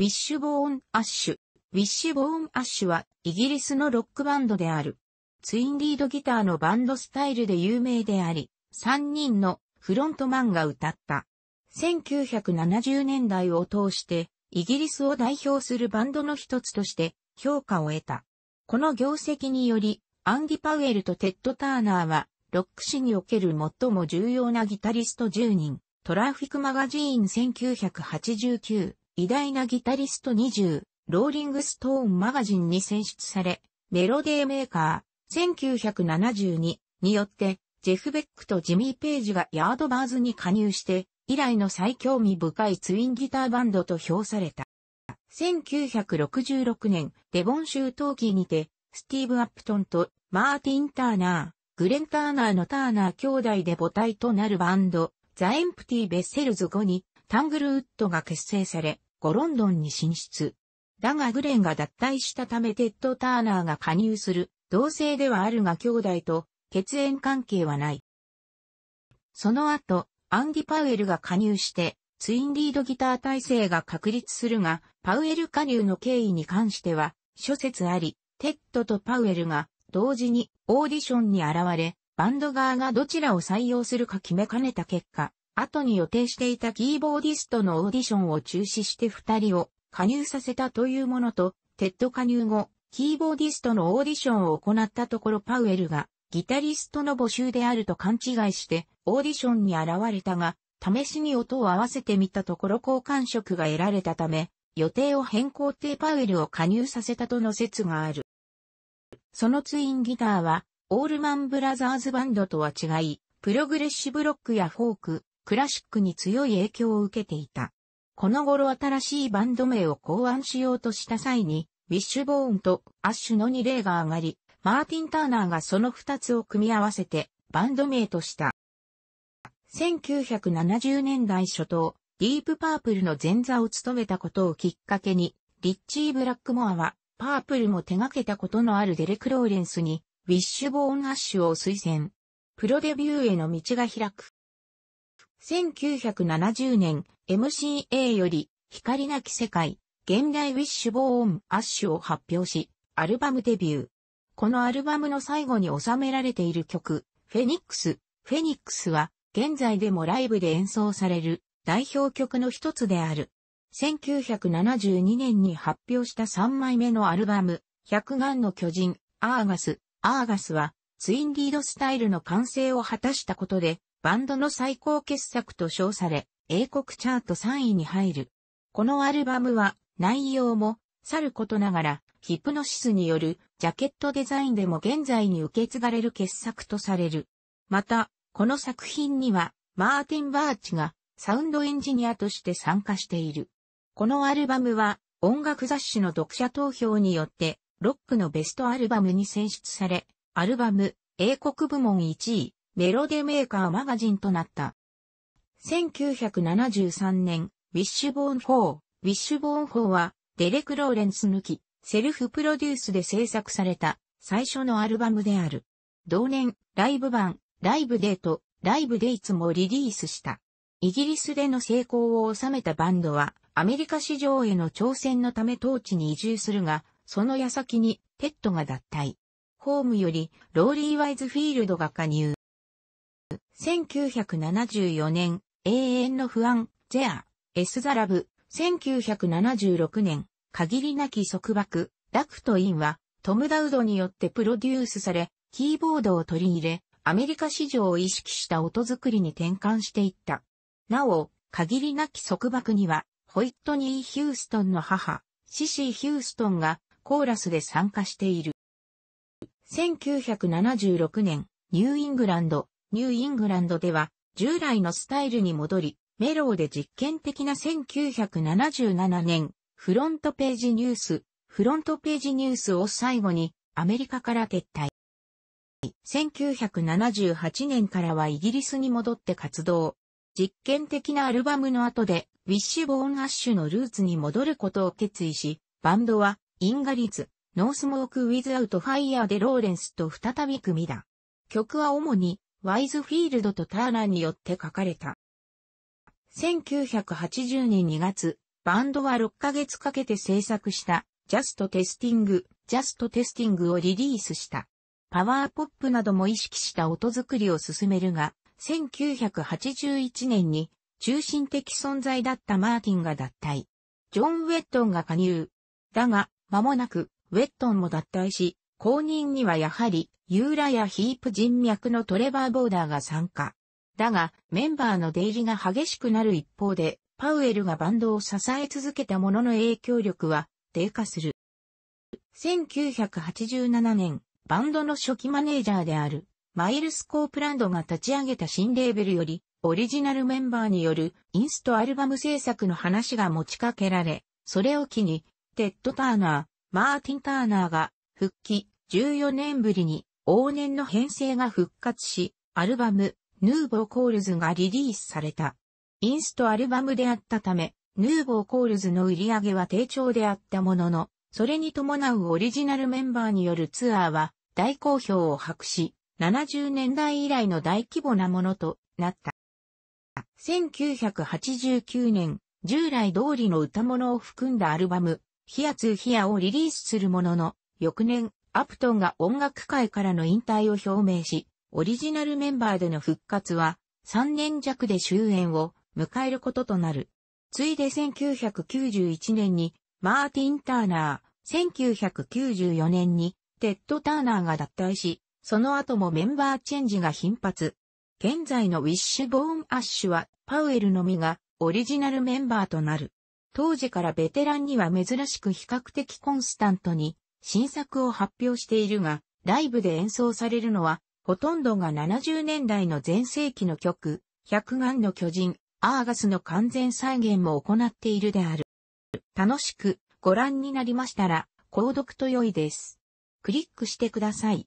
ウィッシュボーン・アッシュ。ウィッシュボーン・アッシュはイギリスのロックバンドである。ツインリードギターのバンドスタイルで有名であり、3人のフロントマンが歌った。1970年代を通してイギリスを代表するバンドの一つとして評価を得た。この業績により、アンディ・パウエルとテッド・ターナーは、ロック史における最も重要なギタリスト10人、トラフィックマガジン1989、偉大なギタリスト20、ローリングストーンマガジンに選出され、メロディーメーカー1972によって、ジェフ・ベックとジミー・ページがヤードバーズに加入して、以来の最も興味深いツインギターバンドと評された。1966年、デボン州トーキーにて、スティーブ・アップトンとマーティン・ターナー、グレン・ターナーのターナー兄弟で母体となるバンド、ザ・エンプティ・ベッセルズ後に、タングルウッドが結成され、後ロンドンに進出。だがグレンが脱退したためテッド・ターナーが加入する、同姓ではあるが兄弟と血縁関係はない。その後、アンディ・パウエルが加入して、ツインリードギター体制が確立するが、パウエル加入の経緯に関しては、諸説あり、テッドとパウエルが同時にオーディションに現れ、バンド側がどちらを採用するか決めかねた結果、後に予定していたキーボーディストのオーディションを中止して二人を加入させたというものと、テッド加入後、キーボーディストのオーディションを行ったところパウエルがギタリストの募集であると勘違いしてオーディションに現れたが、試しに音を合わせてみたところ好感触が得られたため、予定を変更してパウエルを加入させたとの説がある。そのツインギターは、オールマンブラザーズバンドとは違い、プログレッシブロックやフォーク、クラシックに強い影響を受けていた。この頃新しいバンド名を考案しようとした際に、ウィッシュボーンとアッシュの2例が上がり、マーティン・ターナーがその2つを組み合わせてバンド名とした。1970年代初頭、ディープパープルの前座を務めたことをきっかけに、リッチー・ブラックモアは、パープルも手掛けたことのあるデレク・ローレンスに、ウィッシュボーン・アッシュを推薦。プロデビューへの道が開く。1970年、MCA より、光なき世界、現代ウィッシュボーン・アッシュを発表し、アルバムデビュー。このアルバムの最後に収められている曲、フェニックス。フェニックスは、現在でもライブで演奏される代表曲の一つである。1972年に発表した3枚目のアルバム、百眼の巨人、アーガス。アーガスは、ツインリードスタイルの完成を果たしたことで、バンドの最高傑作と称され、英国チャート3位に入る。このアルバムは内容もさることながらヒプノシスによるジャケットデザインでも現在に受け継がれる傑作とされる。また、この作品にはマーティン・バーチがサウンドエンジニアとして参加している。このアルバムは音楽雑誌の読者投票によってロックのベストアルバムに選出され、アルバム英国部門1位メロデメーカーマガジンとなった。1973年、ウィッシュボーン4、ウィッシュボーン4は、デレク・ローレンス抜き、セルフプロデュースで制作された最初のアルバムである。同年、ライブ版、ライブデート、ライブデイツもリリースした。イギリスでの成功を収めたバンドは、アメリカ市場への挑戦のため当地に移住するが、その矢先に、テッドが脱退。ホームより、ローリー・ワイズフィールドが加入。1974年、永遠の不安、ゼア、エスザラブ、1976年、限りなき束縛、ラクトインは、トム・ダウドによってプロデュースされ、キーボードを取り入れ、アメリカ市場を意識した音作りに転換していった。なお、限りなき束縛には、ホイットニー・ヒューストンの母、シシー・ヒューストンがコーラスで参加している。1976年、ニューイングランド、ニューイングランドでは、従来のスタイルに戻り、メローで実験的な1977年、フロントページニュース、フロントページニュースを最後に、アメリカから撤退。1978年からはイギリスに戻って活動。実験的なアルバムの後で、ウィッシュボーンアッシュのルーツに戻ることを決意し、バンドは、インガリズ、ノースモークウィズアウトファイヤーでローレンスと再び組んだ。曲は主に、ワイズフィールドとターナーによって書かれた。1980年2月、バンドは6ヶ月かけて制作したジャストテスティング、ジャストテスティングをリリースした。パワーポップなども意識した音作りを進めるが、1981年に中心的存在だったマーティンが脱退。ジョン・ウェットンが加入。だが、間もなく、ウェットンも脱退し、後任にはやはり、ユーラやヒープ人脈のトレバー・ボーダーが参加。だが、メンバーの出入りが激しくなる一方で、パウエルがバンドを支え続けたものの影響力は低下する。1987年、バンドの初期マネージャーであるマイルス・コープランドが立ち上げた新レーベルより、オリジナルメンバーによるインストアルバム制作の話が持ちかけられ、それを機に、テッド・ターナー、マーティン・ターナーが復帰、14年ぶりに往年の編成が復活し、アルバム、ヌーボー・コールズがリリースされた。インストアルバムであったため、ヌーボー・コールズの売り上げは低調であったものの、それに伴うオリジナルメンバーによるツアーは大好評を博し、70年代以来の大規模なものとなった。1989年、従来通りの歌物を含んだアルバム、ヒアツーヒアをリリースするものの、翌年、アプトンが音楽界からの引退を表明し、オリジナルメンバーでの復活は、3年弱で終焉を迎えることとなる。ついで1991年に、マーティン・ターナー、1994年に、テッド・ターナーが脱退し、その後もメンバーチェンジが頻発。現在のウィッシュボーン・アッシュは、パウエルのみがオリジナルメンバーとなる。当時からベテランには珍しく比較的コンスタントに新作を発表しているが、ライブで演奏されるのは、ほとんどが70年代の前世紀の曲、百眼の巨人、アーガスの完全再現も行っているである。楽しくご覧になりましたら、購読と良いです。クリックしてください。